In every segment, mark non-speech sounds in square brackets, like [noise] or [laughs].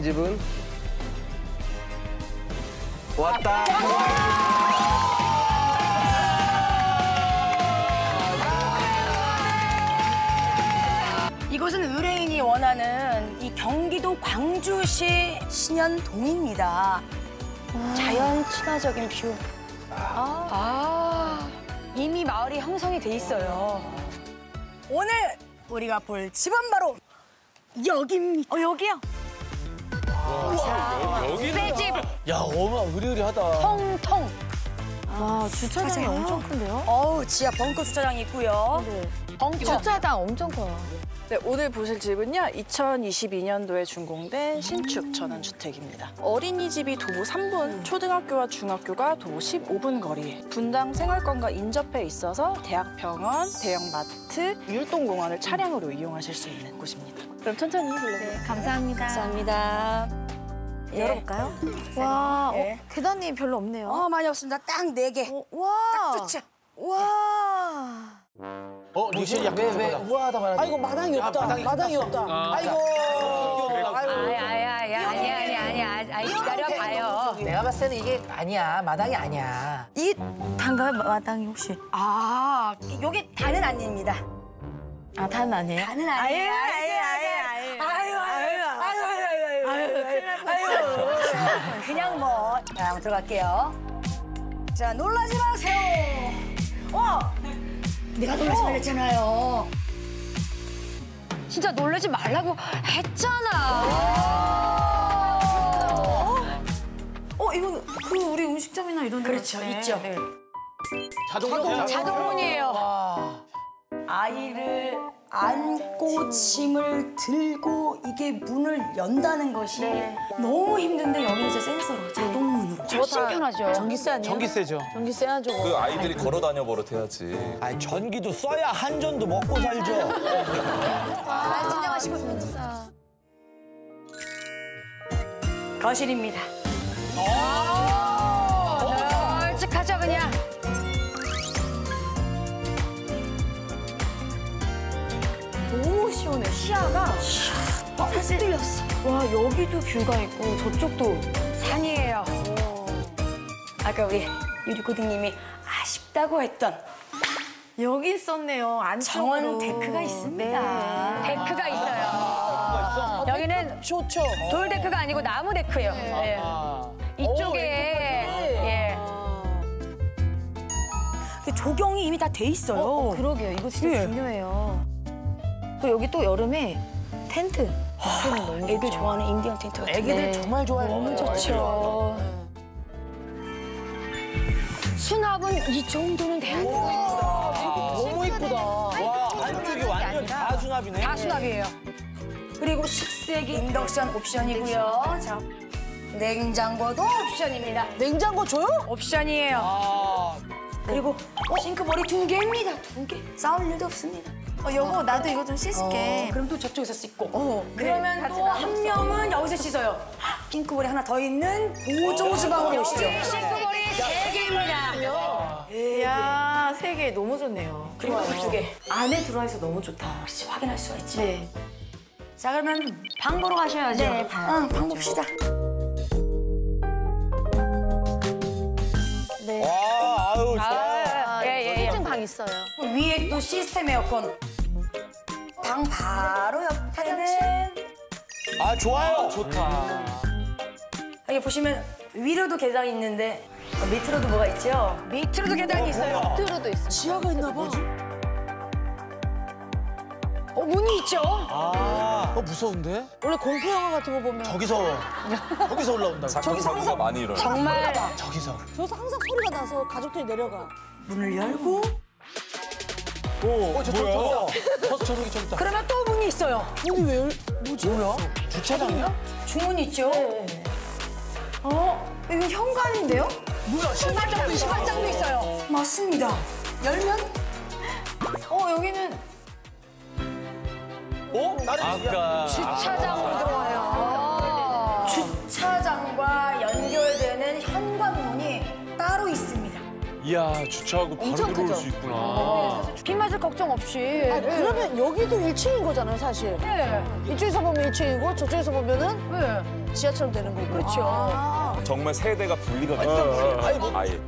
선택한 집은 왔다. 이곳은 의뢰인이 원하는 이 경기도 광주시 신현동입니다. 자연 친화적인 view. 아, 이미 마을이 형성이 돼 있어요. 오늘 우리가 볼 집은 바로 여기입니다. 어, 여기요? 새 집, 야, 어마 의리의리하다. 통통. 와, 주차장이 엄청 큰데요? 어우, 지하 벙커 주차장이 있고요. 벙커. 주차장 엄청 커요. 네, 오늘 보실 집은요. 2022년도에 준공된 신축 전원주택입니다. 어린이집이 도보 3분, 초등학교와 중학교가 도보 15분 거리에 분당 생활권과 인접해 있어서 대학병원, 대형마트, 율동공원을 차량으로 이용하실 수 있는 곳입니다. 그럼 천천히 불러주세요. 감사합니다. 감사합니다. 예. 열어볼까요? 와, 예. 어, 계단이 별로 없네요. 어, 많이 없습니다. 딱 네 개. 어, 와. 좋죠. 와. 어, 리실 약간 왜, 왜, 우아하다 말하지. 아이고 마당이 없다. 마당이 마당이 없다. 아이고. 아이고. 아야, 아야, 아니, 아니, 아니, 아니, 아니, 기다려봐요. 내가 봤을 때는 이게 아니야 마당이 아니야 이게 단가요? 마당이 혹시? 아, 여기 다는 아닙니다. 아, 단 아니에요? 다는 아니에요. 아유, 아유, 아유, 아유, 아유, 아유, 아유, 아유, 그냥 뭐, 자, 한번 들어갈게요. 자, 놀라지 마세요. 어, 내가 놀라지 말랬잖아요. 진짜 놀라지 말라고 했잖아. 어, 이거 그 우리 음식점이나 이런 데 그렇죠. 있죠. 네. 자동, 자동문이에요. 와. 아이를 안고 짐을 들고 이게 문을 연다는 것이 너무 힘든데 여기는 이제 센서로 자동문으로. 훨씬 편하죠. 전기세 아니야? 전기세죠. 전기세 안 줘. 그 아이들이 걸어 다녀 버릇해야지. 아니, 전기도 써야 한전도 먹고 살죠. 아, 진정하시고. 거실입니다. 시원해. 시야가 어, 사실 뚫렸어. 와, 여기도 뷰가 있고 저쪽도 산이에요. 아까 우리 유리 고딩님이 아쉽다고 했던 여기 있었네요. 안쪽으로. 정원 데크가 있습니다. 데크가 있어요. 여기는 좋죠. 돌 데크가 아니고 나무 데크예요. 예. 이쪽에 예. 근데 조경이 이미 다 돼 있어요. 어, 그러게요. 이거 진짜 예. 중요해요. 그리고 여기 또 여름에 텐트. 거 너무 애들 좋죠. 좋아하는 인디언 텐트 같은 애기들 네. 정말 좋아해요. 너무 좋죠. 수납은 이 정도는 돼야 돼요. 너무 이쁘다. 와, 한쪽이 완전 다 수납이네. 다 수납이에요. 그리고 식세기 인덕션 옵션이고요. 자, 냉장고도 옵션입니다. 냉장고 줘요? 옵션이에요. 아, 그리고 싱크볼이 두 개입니다. 두 개. 싸울 일도 없습니다. 어, 여보, 나도 이거 좀 씻을게. 그럼 또 저쪽에서 씻고. 어, 그러면 또한 명은 여기서 씻어요. 싱크볼이 하나 더 있는 보조 주방으로 오시죠. 싱크볼이 세 개입니다. 이야, 세 개 너무 좋네요. 그리고 그쪽에 안에 들어와서 너무 좋다. 혹시 확인할 수가 있지. 네. 자 그러면 방 보러 가셔야죠. 네, 방. 응, 방 봅시다. 네. 와, 아유, 좋아. 아, 예, 예, 예. 1층 방 있어요. 위에 또 시스템 에어컨. 방 바로 옆에는 아, 좋아요. 좋다. 여기 보시면 위로도 계단이 있는데 어, 밑으로도 뭐가 있죠? 밑으로도 계단이 있어요. 트로도 있어요. 지하가 있나 봐. 어, 문이 있죠? 아, 어, 무서운데? 원래 공포 영화 같은 거 보면 저기서, 저기서 올라온다고. 사건 사고가 많이 일어나. 정말 저기서. 저기서 항상 소리가 나서 가족들이 내려가. 문을 열고 오, 어, 저, 저, 저, 저, 저, 저기, 저기 있다. 그러면 또 문이 있어요. 문이 왜 열... 뭐지? 뭐야? 주차장이야? 주문 있죠? 어? 이거 현관인데요? 뭐야, 신발장도 신발장도 있어요. 맞습니다. 열면 어, 여기는 어? 다른 집이야. 주차장으로 들어와요. 주차 이. 이야 주차하고 바로 엄청 들어올 크죠? 수 있구나. 비 맞을 걱정 없이. 아, 그러면 여기도 1층인 거잖아요, 사실. 네. 이쪽에서 보면 1층이고 저쪽에서 보면은 네. 지하철 되는 거고. 그렇죠. 아. 정말 세대가 분리가 됐어요. 아예.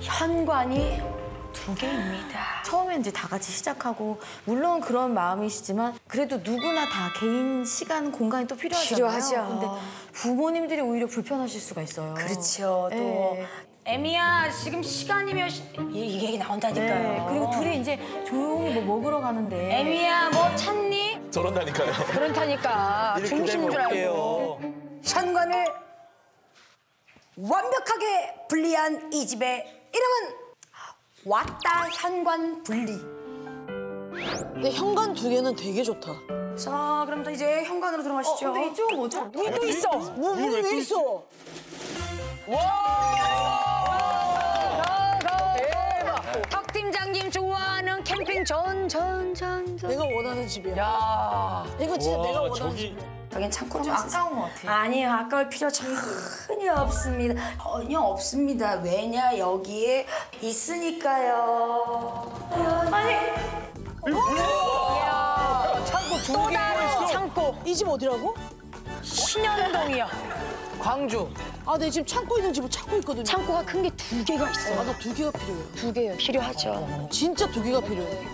현관이 두 개입니다. 처음엔 이제 다 같이 시작하고 물론 그런 마음이시지만 그래도 누구나 다 개인 시간 공간이 또 필요하잖아요. 필요하죠. 근데 부모님들이 오히려 불편하실 수가 있어요. 그렇죠. 또 네. 에미야 지금 시간이 몇 시? 이, 이 얘기 나온다니까요. 네. 그리고 둘이 이제 조용히 뭐 먹으러 가는데 에미야 뭐 찾니? 저런다니까요. 그렇다니까 이렇게 중심인 줄 알고. 현관을 완벽하게 분리한 이 집의 이름은 왔다 현관 분리. 근데 현관 두 개는 되게 좋다. 자, 그럼 또 이제 현관으로 들어가시죠. 근데 이쪽은 뭐죠? 문도 있어. 문, 문이 왜 있어? 박 팀장님 좋아하는 캠핑 전, 전, 전, 전. 내가 원하는 집이야. 야, 이거 진짜 내가 와 원하는 저기 집. 여긴 창고로 좀 아까운 것 같아요. 아니요, 아까울 필요 전혀 없습니다. 전혀 없습니다. 왜냐, 여기에 있으니까요. 아니, 창고 두 또 개. 다른 창고. 이 집 어디라고? 신현동이요. 광주. 아, 내 지금 창고 있는 집을 찾고 있거든요. 창고가 큰 게 두 개가 있어요. 아, 나 두 개가 필요해. 두 개요. 필요하죠. 진짜 두 개가 필요해.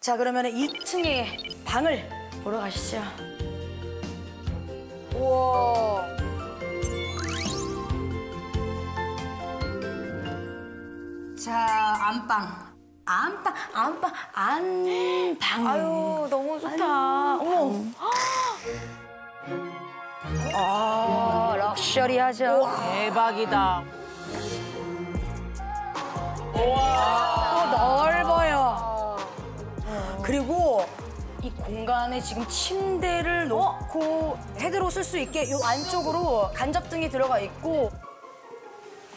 자, 그러면 2층에 방을 보러 가시죠. 우와. 자, 안방. 안방, 안방, 안방. 아유 너무 좋다. 어머. 아, 럭셔리하죠. 대박이다. 또 넓어요. 그리고 이 공간에 지금 침대를 놓고 헤드로 쓸 수 있게 이 안쪽으로 간접등이 들어가 있고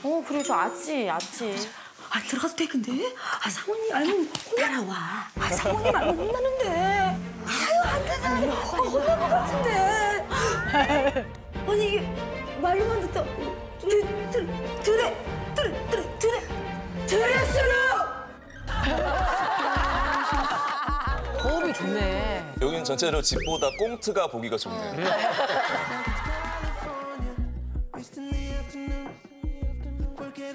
어 그리고 저 아치 아치. 아 들어가도 돼 근데? 아 사모님 알면 혼나와. 아 사모님 알면 혼나는데. 아유 안 되나? 어, 혼날 것 같은데. [laughs] 아니 이게 말로만 듣다 드, 드, 드레 드레 드레 드레 드레스룸. 호흡이 좋네. 여긴 전체로 집보다 꽁트가 보기가 좋네.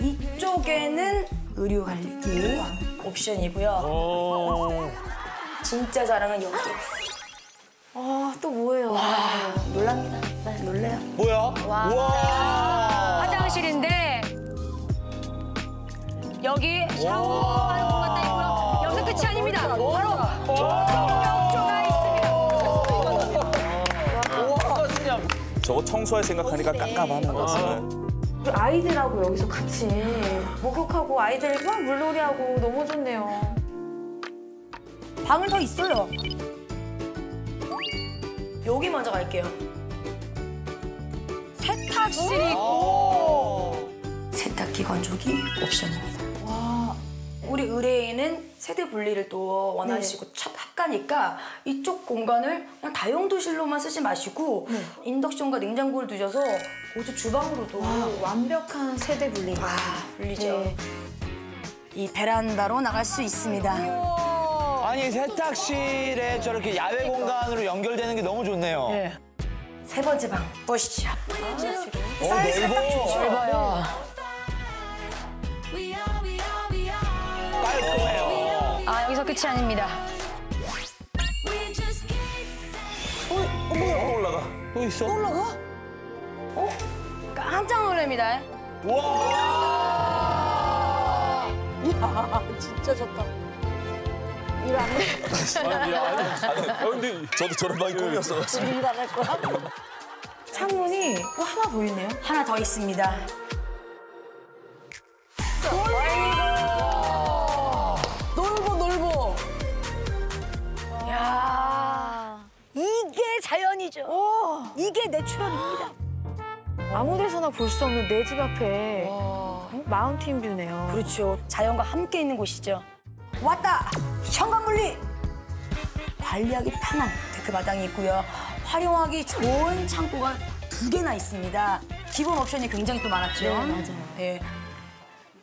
이쪽에는 의류 관리기 옵션이고요. 어. 진짜 자랑은 여기. 아 또 뭐예요? 놀랍니다. 네, 놀래요. 뭐야? 와. 화장실인데 여기 샤워하는 공간 딱 있고요. 여기서 끝이 아닙니다. 바로 있습니다. 저거 청소할 생각하니까 깜깜하는 거지. 아이들하고 여기서 같이 목욕하고 아이들 막 물놀이하고 너무 좋네요. 방은 더 있어요. 여기 먼저 갈게요. 세탁실이 있고 세탁기 건조기 옵션입니다. 우리 의뢰인은 세대 분리를 또 원하시고 첫 합가니까 이쪽 공간을 그냥 다용도실로만 쓰지 마시고 인덕션과 냉장고를 두셔서 고주 주방으로도 완벽한 세대 분리. 아, 분리죠. 네. 이 베란다로 나갈 수 있습니다. 아니 세탁실에 저렇게 야외 공간으로 연결되는 게 너무 좋네요. 세 번째 방 보시죠. 어, 사이즈가 딱 넓어. 좋죠. 넓어요. 깔끔해요. 아 여기서 끝이 아닙니다. 또 올라가. 또 있어? 올라가? 깜짝 놀랍니다. 와. 이야, 진짜 좋다. 일 안 해. 아니, 아니, 아니. 아, 근데 저도 저런 방이 꿈이었어가지고. 일 안 할 거야? 창문이 또 하나 더 있네요. 하나 더 있습니다. 넓어, 넓어. 야 이게 자연이죠. 이게 natural입니다. 아무 데서나 볼 수 없는 내 집 앞에 어? mountain view네요. 그렇죠. 자연과 함께 있는 곳이죠. 왔다! 현관 분리! 관리하기 편한 데크 마당이 있고요. 활용하기 좋은 창고가 두 개나 있습니다. 기본 옵션이 굉장히 또 많았죠. 네, 맞아요. 네.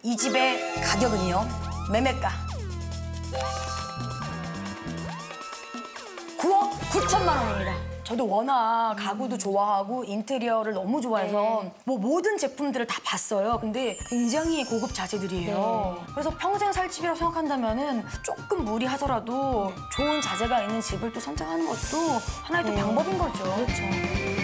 이 집의 가격은요. 매매가 9억 9천만 원입니다. 저도 워낙 가구도 좋아하고 인테리어를 너무 좋아해서 뭐 모든 제품들을 다 봤어요. 근데 굉장히 고급 자재들이에요. 그래서 평생 살 집이라고 생각한다면 은 조금 무리하더라도 좋은 자재가 있는 집을 또 선택하는 것도 하나의 또 방법인 거죠. 그렇죠.